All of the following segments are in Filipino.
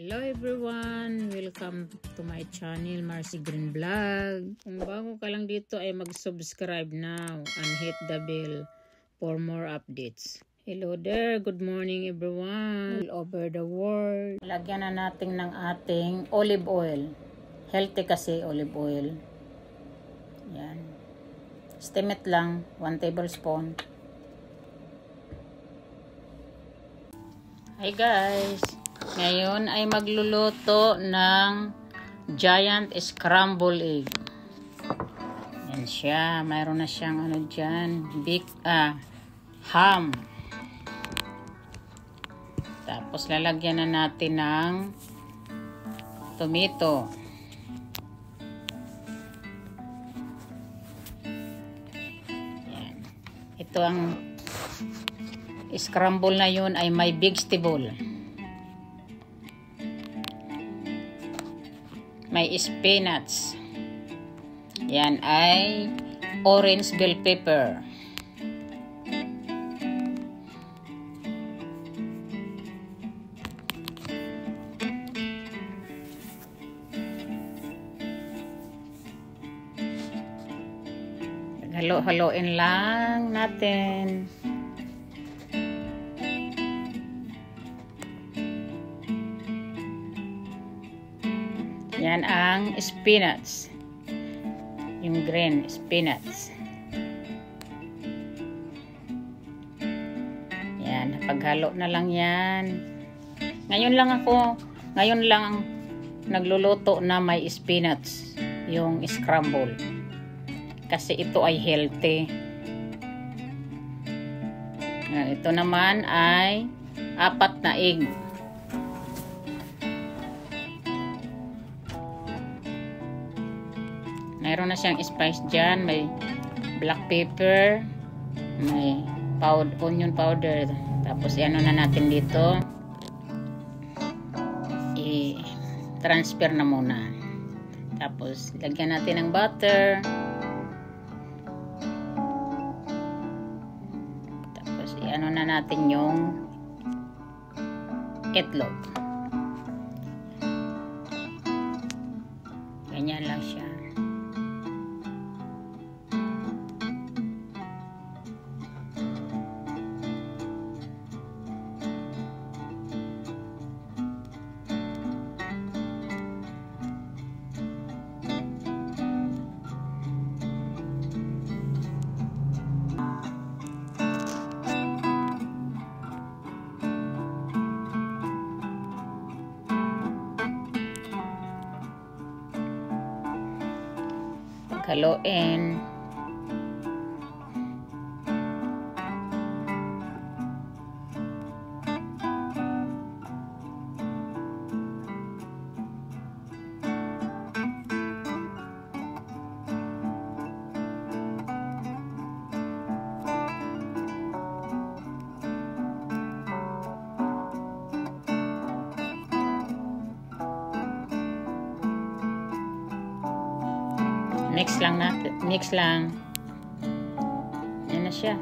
Hello everyone! Welcome to my channel, Marcy Green Vlog. Kung bago ka lang dito ay mag-subscribe now and hit the bell for more updates. Hello there! Good morning everyone! All over the world. Lagyan na natin ng ating olive oil. Healthy kasi olive oil. Yan. Steam it lang, 1 tablespoon. Hi guys! Ngayon ay magluluto ng giant scramble egg. Yan siya. Mayroon na siyang ano dyan. Big, ah, ham. Tapos lalagyan na natin ng tomato. Yan. Ito ang scramble na yun ay may vegetable. May spinach. Yan ay orange bell pepper. Halo-haloin lang natin. Yan ang spinach. Yung green spinach. Yan, paghalo na lang yan. Ngayon lang ako, ngayon lang nagluluto na may spinach, yung scramble. Kasi ito ay healthy. Yan, ito naman ay apat na egg. Mayroon na siyang spice dyan. May black pepper. May powder, onion powder. Tapos, ano na natin dito. I-transfer na muna. Tapos, lagyan natin ng butter. Tapos, i-ano na natin yung itlog. Ganyan lang siya. caló en Mix lang natin. Mix lang. Yan na siya.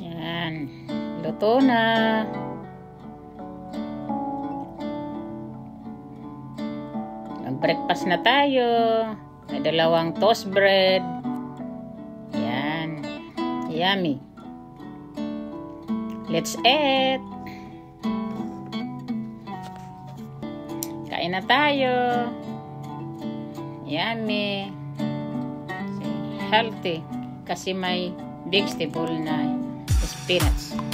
Yan. Luto na. Nag-breakfast na tayo. May dalawang toast bread. Yan. Yummy. Let's eat! Kain na tayo. Yummy. Healthy. Kasi may vegetable na spinach.